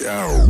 Yo.